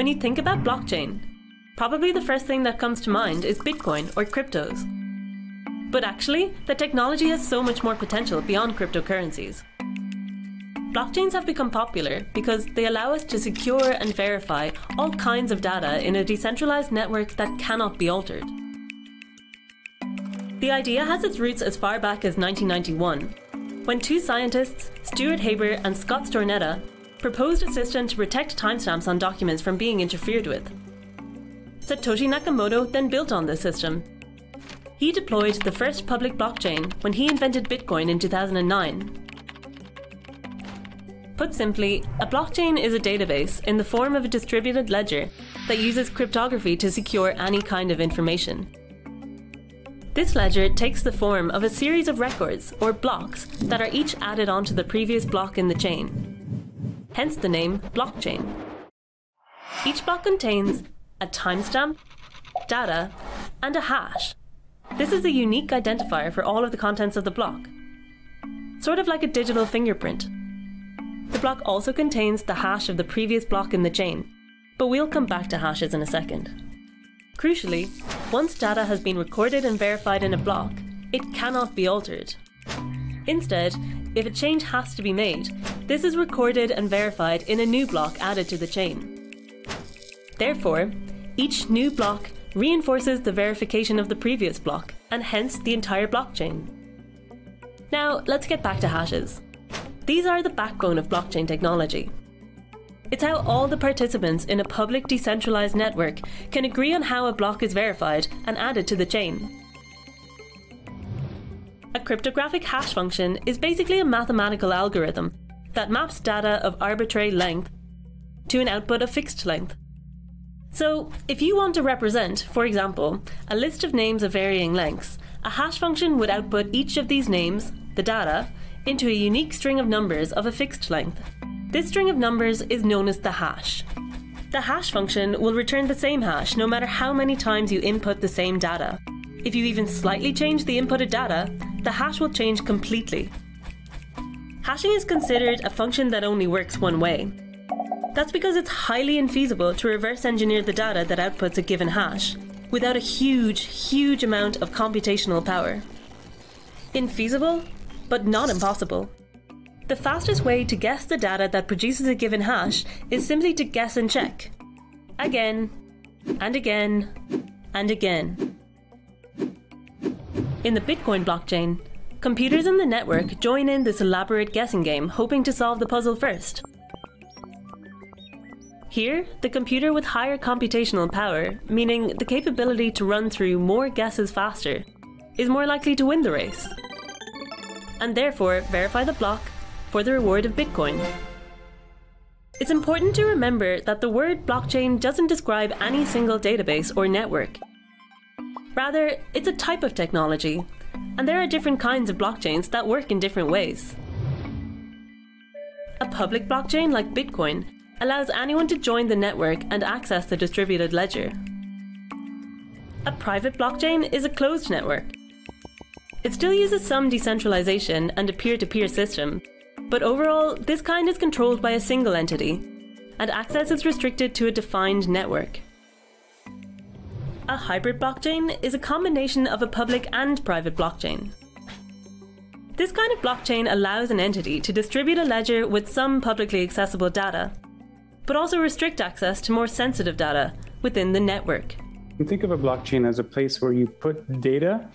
When you think about blockchain, probably the first thing that comes to mind is Bitcoin or cryptos. But actually, the technology has so much more potential beyond cryptocurrencies. Blockchains have become popular because they allow us to secure and verify all kinds of data in a decentralized network that cannot be altered. The idea has its roots as far back as 1991, when two scientists, Stuart Haber and Scott Stornetta, proposed a system to protect timestamps on documents from being interfered with. Satoshi Nakamoto then built on this system. He deployed the first public blockchain when he invented Bitcoin in 2009. Put simply, a blockchain is a database in the form of a distributed ledger that uses cryptography to secure any kind of information. This ledger takes the form of a series of records, or blocks, that are each added onto the previous block in the chain hence the name blockchain. Each block contains a timestamp, data, and a hash. This is a unique identifier for all of the contents of the block, sort of like a digital fingerprint. The block also contains the hash of the previous block in the chain, but we'll come back to hashes in a second. Crucially, once data has been recorded and verified in a block, it cannot be altered. Instead, if a change has to be made, this is recorded and verified in a new block added to the chain. Therefore, each new block reinforces the verification of the previous block, and hence the entire blockchain. Now, let's get back to hashes. These are the backbone of blockchain technology. It's how all the participants in a public decentralized network can agree on how a block is verified and added to the chain. Cryptographic hash function is basically a mathematical algorithm that maps data of arbitrary length to an output of fixed length. So, if you want to represent, for example, a list of names of varying lengths, a hash function would output each of these names, the data, into a unique string of numbers of a fixed length. This string of numbers is known as the hash. The hash function will return the same hash no matter how many times you input the same data. If you even slightly change the inputted data, the hash will change completely. Hashing is considered a function that only works one way. That's because it's highly infeasible to reverse engineer the data that outputs a given hash without a huge, huge amount of computational power. Infeasible, but not impossible. The fastest way to guess the data that produces a given hash is simply to guess and check. Again, and again, and again. In the Bitcoin blockchain, computers in the network join in this elaborate guessing game, hoping to solve the puzzle first. Here, the computer with higher computational power, meaning the capability to run through more guesses faster, is more likely to win the race, and therefore verify the block for the reward of Bitcoin. It's important to remember that the word blockchain doesn't describe any single database or network. Rather, it's a type of technology, and there are different kinds of blockchains that work in different ways. A public blockchain like Bitcoin allows anyone to join the network and access the distributed ledger. A private blockchain is a closed network. It still uses some decentralization and a peer to peer system, but overall, this kind is controlled by a single entity, and access is restricted to a defined network. A hybrid blockchain is a combination of a public and private blockchain. This kind of blockchain allows an entity to distribute a ledger with some publicly accessible data, but also restrict access to more sensitive data within the network. Think of a blockchain as a place where you put data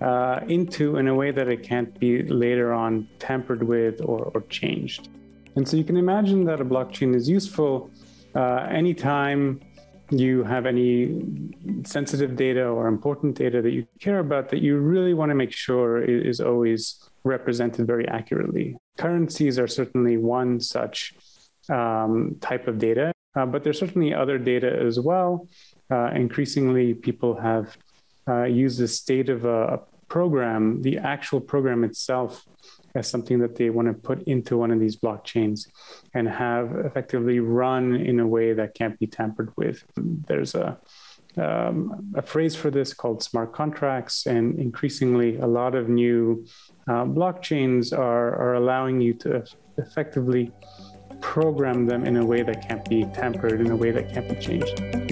uh, into in a way that it can't be later on tampered with or, or changed. And so you can imagine that a blockchain is useful uh, anytime you have any sensitive data or important data that you care about that you really want to make sure is always represented very accurately. Currencies are certainly one such um, type of data, uh, but there's certainly other data as well. Uh, increasingly, people have uh, used the state of a program, the actual program itself, as something that they want to put into one of these blockchains and have effectively run in a way that can't be tampered with. There's a um, a phrase for this called smart contracts, and increasingly, a lot of new uh, blockchains are, are allowing you to effectively program them in a way that can't be tampered, in a way that can't be changed.